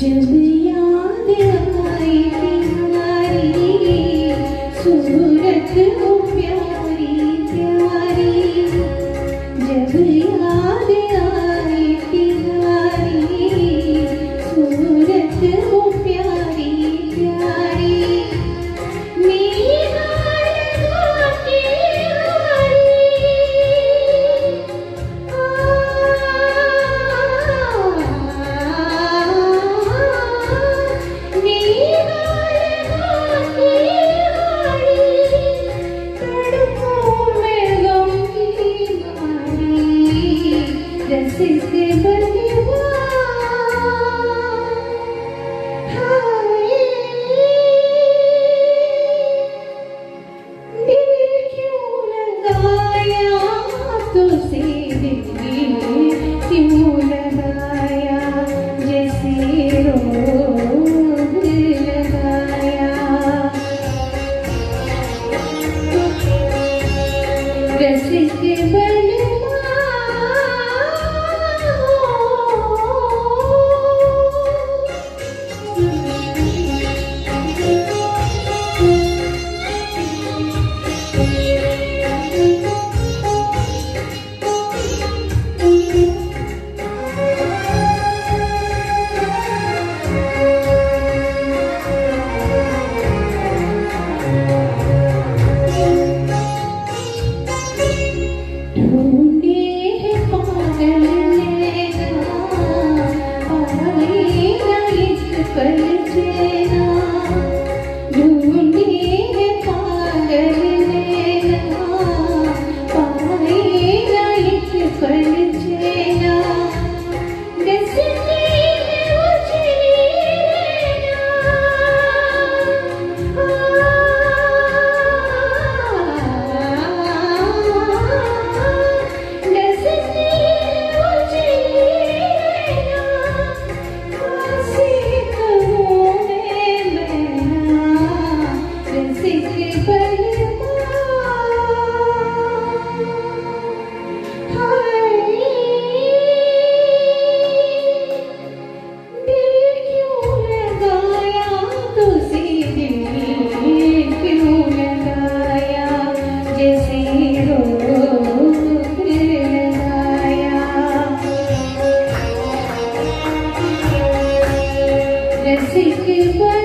Change me. Yes, he's given. You.